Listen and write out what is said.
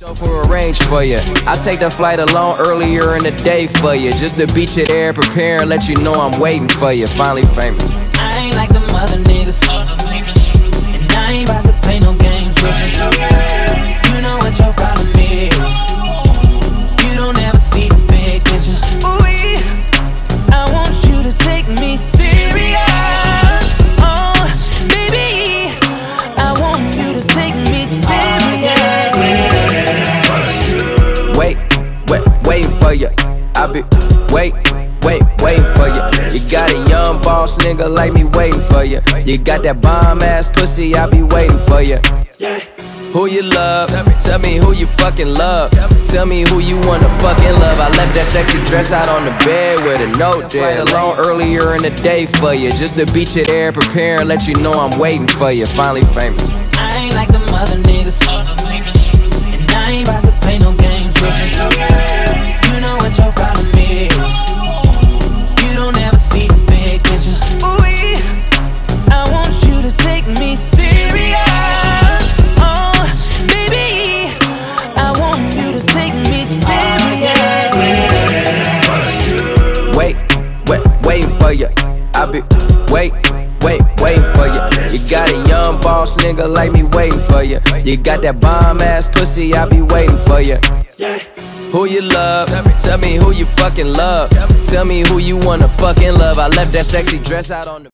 Chauffeur arrange for you. I take the flight alone earlier in the day for you. Just to beat you there, prepare and let you know I'm waiting for you. Finally famous. I ain't like the other Wait, wait, waiting for you. I be wait, wait, waiting for you. You got a young boss nigga like me waiting for you. You got that bomb ass pussy, I be waiting for you. Who you love? Tell me who you fucking love. Tell me who you wanna fucking love. I left that sexy dress out on the bed with a note there. alone earlier in the day for you. Just to beat you there, prepare and let you know I'm waiting for you. Finally famous. I ain't like the other niggas. For you. I be wait, wait, waiting for you. You got a young boss nigga like me waiting for you. You got that bomb ass pussy, I be waiting for you. Who you love? Tell me who you fucking love. Tell me who you wanna fucking love. I left that sexy dress out on the